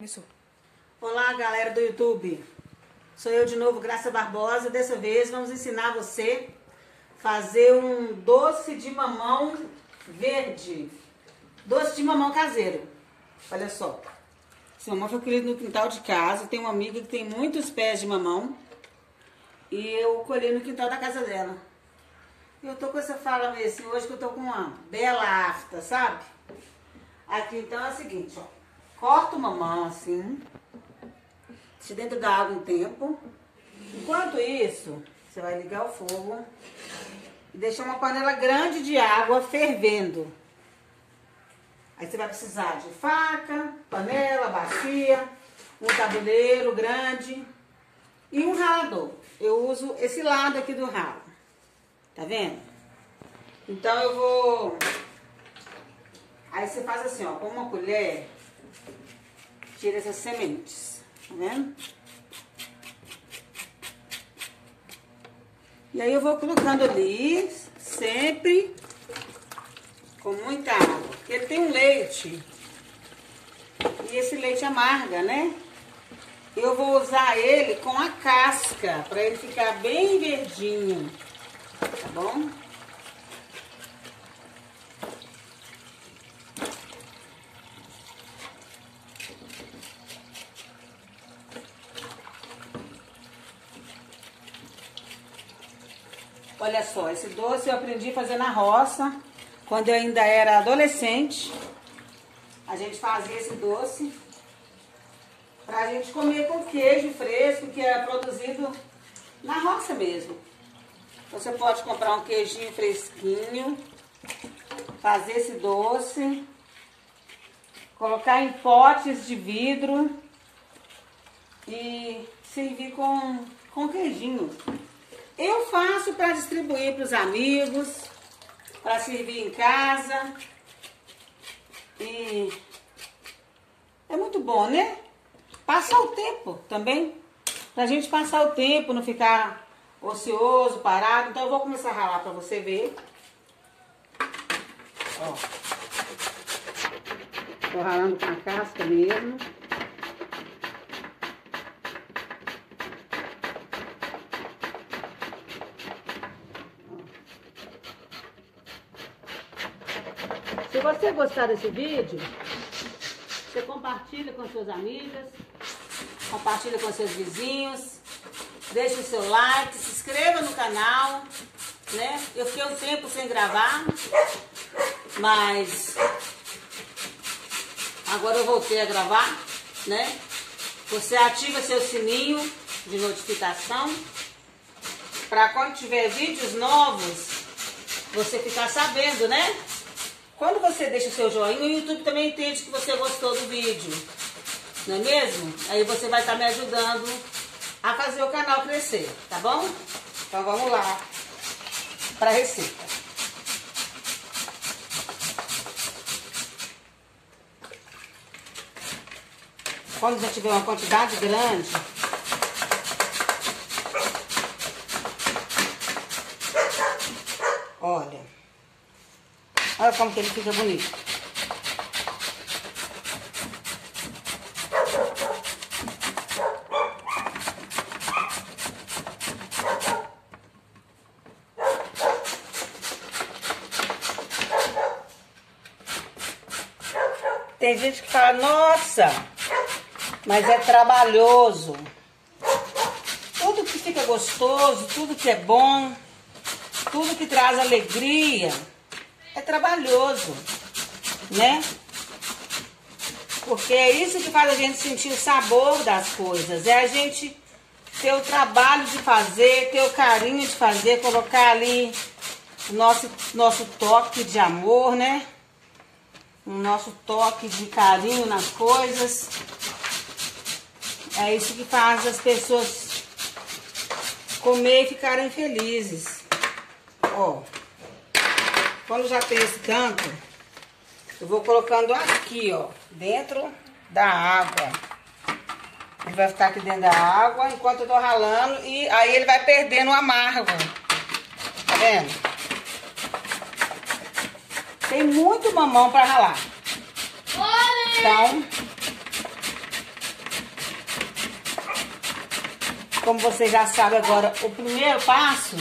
Isso. Olá, galera do YouTube. Sou eu de novo, Graça Barbosa. Dessa vez vamos ensinar você fazer um doce de mamão verde. Doce de mamão caseiro. Olha só. Esse mamão foi colhido no quintal de casa. Tem uma amiga que tem muitos pés de mamão. E eu colhi no quintal da casa dela. Eu tô com essa fala assim hoje que eu tô com uma bela afta, sabe? Aqui então é o seguinte, ó. Corta o mamão assim. Deixa dentro da água um tempo. Enquanto isso, você vai ligar o fogo e deixar uma panela grande de água fervendo. Aí você vai precisar de faca, panela, bacia, um tabuleiro grande e um ralador. Eu uso esse lado aqui do ralo. Tá vendo? Então eu vou... Aí você faz assim, ó, com uma colher, tira essas sementes, tá vendo? E aí eu vou colocando ali, sempre com muita água. Porque ele tem um leite, e esse leite amarga, né? Eu vou usar ele com a casca, para ele ficar bem verdinho, tá bom? Olha só, esse doce eu aprendi a fazer na roça, quando eu ainda era adolescente. A gente fazia esse doce pra gente comer com queijo fresco, que é produzido na roça mesmo. Você pode comprar um queijinho fresquinho, fazer esse doce, colocar em potes de vidro e servir com, com queijinho. Eu faço para distribuir para os amigos, para servir em casa. E é muito bom, né? Passar o tempo também. Pra gente passar o tempo, não ficar ocioso, parado. Então eu vou começar a ralar para você ver. Ó. Tô ralando com a casca mesmo. Se você gostar desse vídeo, você compartilha com suas amigas, compartilha com seus vizinhos, deixa o seu like, se inscreva no canal, né? Eu fiquei um tempo sem gravar, mas agora eu voltei a gravar, né? Você ativa seu sininho de notificação para quando tiver vídeos novos, você ficar sabendo, né? Quando você deixa o seu joinha, o YouTube também entende que você gostou do vídeo. Não é mesmo? Aí você vai estar me ajudando a fazer o canal crescer, tá bom? Então vamos lá para a receita. Quando já tiver uma quantidade grande, olha, olha como que ele fica bonito. Tem gente que fala, nossa, mas é trabalhoso. Tudo que fica gostoso, tudo que é bom, tudo que traz alegria, trabalhoso, né? Porque é isso que faz a gente sentir o sabor das coisas, é a gente ter o trabalho de fazer, ter o carinho de fazer, colocar ali o nosso, nosso toque de amor, né? O nosso toque de carinho nas coisas. É isso que faz as pessoas comer e ficarem felizes. Ó, quando já tem esse tanto, eu vou colocando aqui, ó, dentro da água. Ele vai ficar aqui dentro da água enquanto eu tô ralando e aí ele vai perdendo o amargo. Tá vendo? Tem muito mamão pra ralar. Olê! Então, como vocês já sabem agora, o primeiro passo,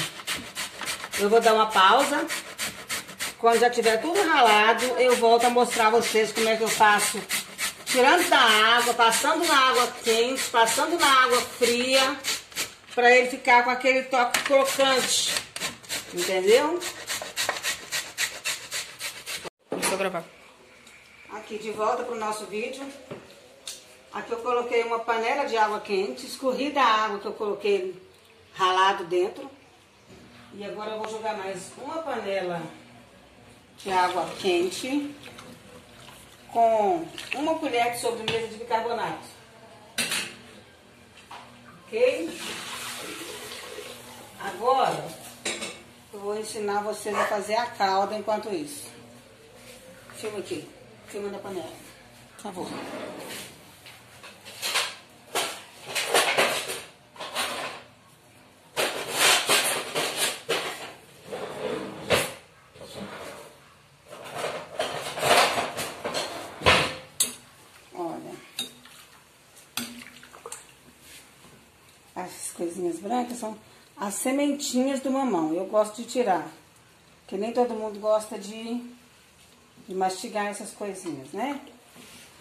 eu vou dar uma pausa quando já tiver tudo ralado, eu volto a mostrar a vocês como é que eu faço. Tirando da água, passando na água quente, passando na água fria, para ele ficar com aquele toque crocante. Entendeu? Começou a gravar. Aqui de volta para o nosso vídeo. Aqui eu coloquei uma panela de água quente, escorri da água que eu coloquei ralado dentro. E agora eu vou jogar mais uma panela de água quente com uma colher de sobremesa de bicarbonato. Ok? Agora eu vou ensinar vocês a fazer a calda enquanto isso. Filma aqui, filma da panela. Por favor. coisinhas brancas são as sementinhas do mamão. Eu gosto de tirar, porque nem todo mundo gosta de, de mastigar essas coisinhas, né?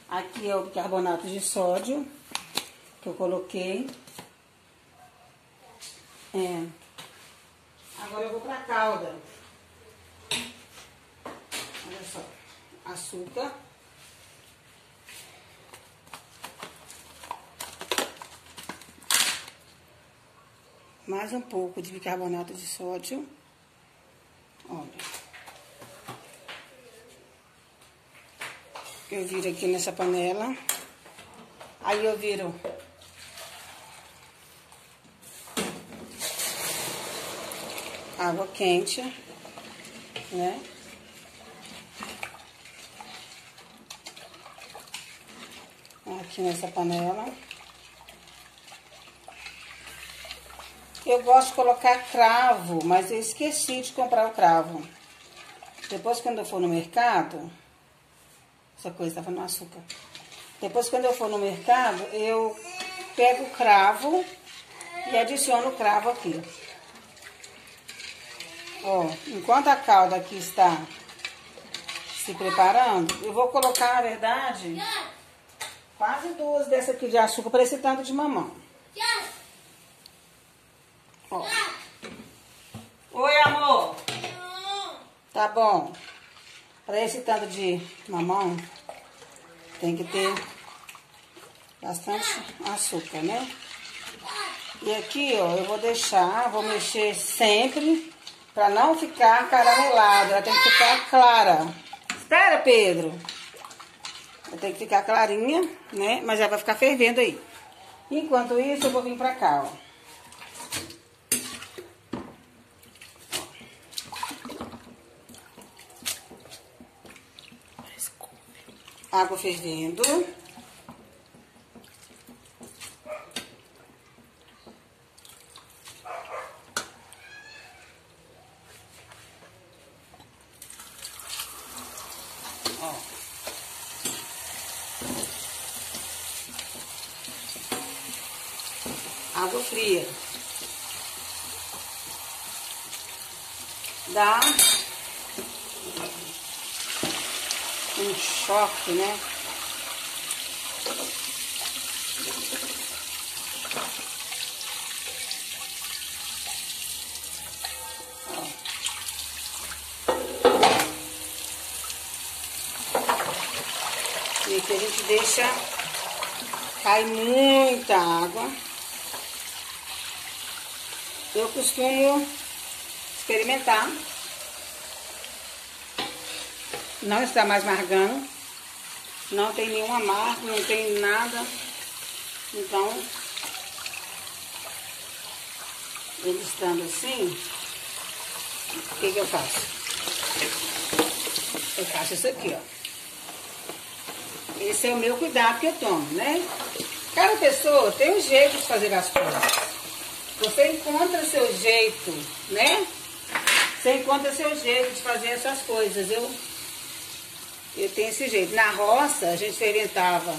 Aqui é o bicarbonato de sódio que eu coloquei. É. Agora eu vou pra calda. Olha só. Açúcar. Mais um pouco de bicarbonato de sódio. Olha. Eu viro aqui nessa panela. Aí eu viro água quente, né? Aqui nessa panela. Eu gosto de colocar cravo, mas eu esqueci de comprar o cravo. Depois, quando eu for no mercado, essa coisa estava no açúcar. Depois, quando eu for no mercado, eu pego o cravo e adiciono o cravo aqui. Ó, enquanto a calda aqui está se preparando, eu vou colocar, na verdade, quase duas dessas aqui de açúcar para esse tanto de mamão. Ó. Oi, amor. Tá bom. Para esse tanto de mamão, tem que ter bastante açúcar, né? E aqui, ó, eu vou deixar, vou mexer sempre para não ficar caramelada. Ela tem que ficar clara. Espera, Pedro. Ela tem que ficar clarinha, né? Mas ela vai ficar fervendo aí. Enquanto isso, eu vou vir pra cá, ó. Água fervendo. Água fria. Dá um choque, né? E aqui a gente deixa cair muita água. Eu costumo experimentar não está mais margando. Não tem nenhum amargo, não tem nada. Então, ele estando assim, o que, que eu faço? Eu faço isso aqui, ó. Esse é o meu cuidado que eu tomo, né? Cada pessoa tem um jeito de fazer as coisas. Você encontra seu jeito, né? Você encontra seu jeito de fazer essas coisas. Eu eu tenho esse jeito. Na roça, a gente fermentava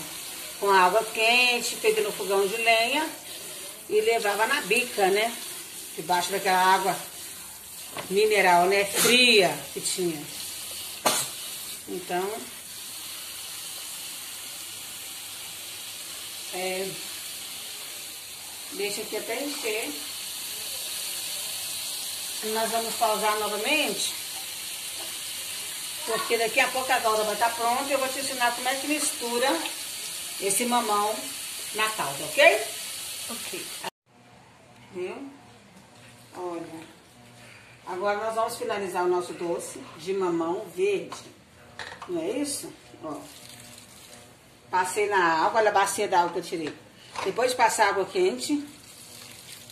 com água quente, feita no fogão de lenha. e levava na bica, né? Debaixo daquela água mineral, né? Fria que tinha. Então, é, deixa aqui até encher. Nós vamos pausar novamente, porque daqui a pouco a calda vai estar pronta e eu vou te ensinar como é que mistura esse mamão na calda, ok? Ok. Viu? Olha. Agora nós vamos finalizar o nosso doce de mamão verde. Não é isso? Ó. Passei na água, olha a bacia d'água que eu tirei. Depois de passar água quente,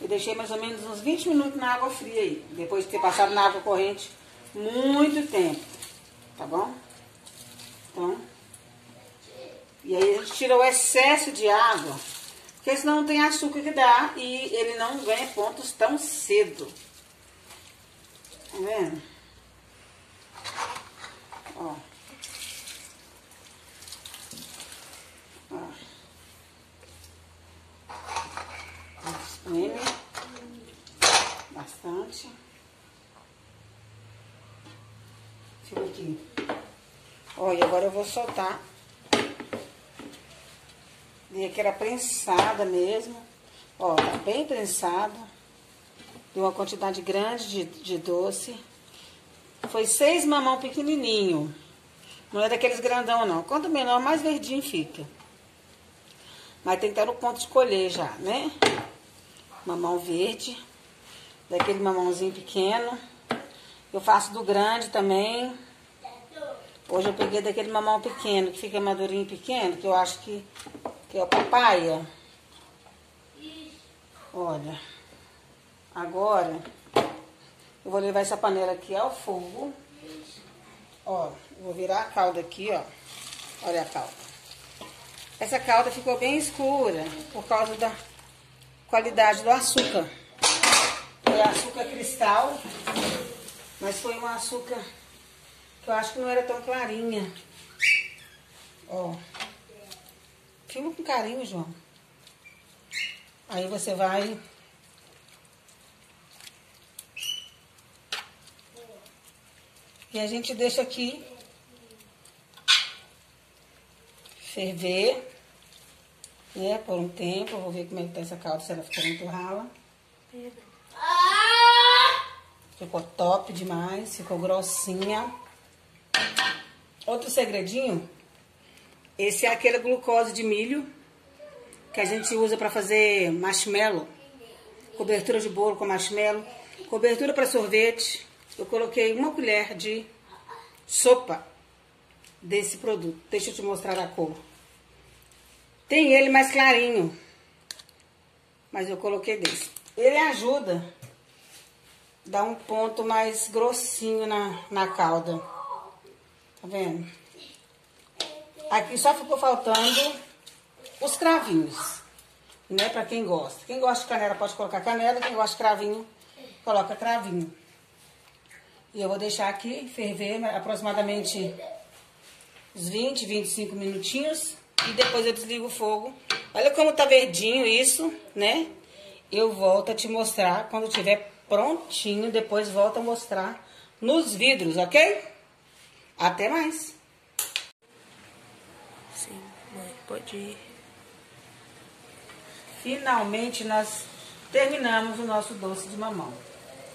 eu deixei mais ou menos uns 20 minutos na água fria aí. Depois de ter passado na água corrente muito tempo. Tá bom? Então, e aí a gente tira o excesso de água, porque senão não tem açúcar que dá e ele não ganha pontos tão cedo. Tá vendo? Ó. Ó. Bastante. Deixa eu. Olha, agora eu vou soltar. Dei que era prensada mesmo. Ó, tá bem prensado. Deu uma quantidade grande de, de doce. Foi seis mamão pequenininho. Não é daqueles grandão, não. Quanto menor, mais verdinho fica. Mas tem que estar no ponto de colher já, né? Mamão verde. Daquele mamãozinho pequeno. Eu faço do grande também. Hoje eu peguei daquele mamão pequeno, que fica madurinho pequeno, que eu acho que, que é a papaya. Olha. Agora, eu vou levar essa panela aqui ao fogo. Ó, vou virar a calda aqui, ó. Olha a calda. Essa calda ficou bem escura por causa da qualidade do açúcar. Foi açúcar cristal, mas foi um açúcar que eu acho que não era tão clarinha. Ó. Filma com carinho, João. Aí você vai E a gente deixa aqui ferver, né, por um tempo. Eu vou ver como é que tá essa calda, se ela ficou muito rala. Ficou top demais, ficou grossinha. Outro segredinho, esse é aquele glucose de milho que a gente usa para fazer marshmallow, cobertura de bolo com marshmallow, cobertura para sorvete eu coloquei uma colher de sopa desse produto. Deixa eu te mostrar a cor. Tem ele mais clarinho, mas eu coloquei desse. Ele ajuda, dá um ponto mais grossinho na, na calda. Tá vendo? Aqui só ficou faltando os cravinhos, né? Pra quem gosta. Quem gosta de canela pode colocar canela, quem gosta de cravinho, coloca cravinho. E eu vou deixar aqui ferver aproximadamente uns 20, 25 minutinhos. E depois eu desligo o fogo. Olha como tá verdinho isso, né? Eu volto a te mostrar quando tiver prontinho. Depois volto a mostrar nos vidros, ok? Até mais. Sim, mãe, pode ir. Finalmente nós terminamos o nosso doce de mamão.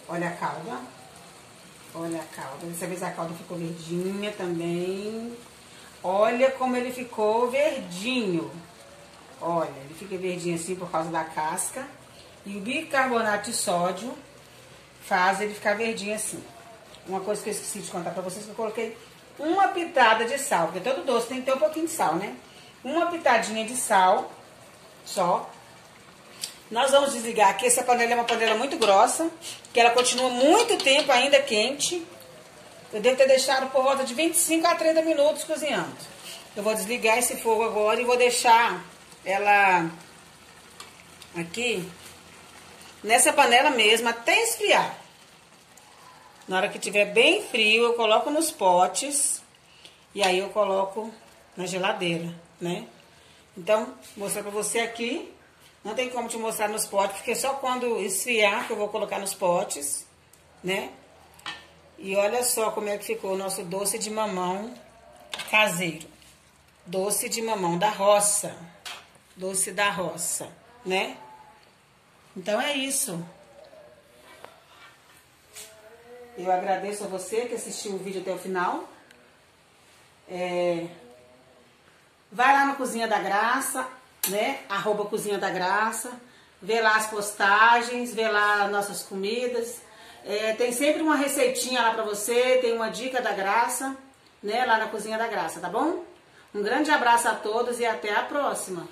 Olha a calda. Olha a calda. Dessa vez a calda ficou verdinha também. Olha como ele ficou verdinho. Olha, ele fica verdinho assim por causa da casca. E o bicarbonato de sódio faz ele ficar verdinho assim. Uma coisa que eu esqueci de contar pra vocês, que eu coloquei uma pitada de sal. Porque todo doce tem que ter um pouquinho de sal, né? Uma pitadinha de sal só. Nós vamos desligar aqui. Essa panela é uma panela muito grossa, que ela continua muito tempo ainda quente. Eu devo ter deixado por volta de 25 a 30 minutos cozinhando. Eu vou desligar esse fogo agora e vou deixar ela aqui nessa panela mesmo até esfriar. Na hora que tiver bem frio, eu coloco nos potes e aí eu coloco na geladeira, né? Então, mostrar pra você aqui Não tem como te mostrar nos potes, porque só quando esfriar que eu vou colocar nos potes, né? E olha só como é que ficou o nosso doce de mamão caseiro. Doce de mamão da roça. Doce da roça, né? Então é isso. Eu agradeço a você que assistiu o vídeo até o final. É... Vai lá no Cozinha da Graça, né? Arroba Cozinha da Graça. Vê lá as postagens, vê lá nossas comidas. É, tem sempre uma receitinha lá pra você, tem uma dica da graça, né? Lá na Cozinha da Graça, tá bom? Um grande abraço a todos e até a próxima.